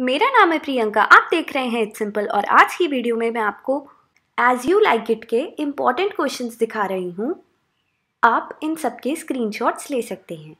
मेरा नाम है प्रियंका, आप देख रहे हैं इट्स सिंपल और आज की वीडियो में मैं आपको एज यू लाइक इट के इंपॉर्टेंट क्वेश्चंस दिखा रही हूँ। आप इन सब के स्क्रीनशॉट्स ले सकते हैं।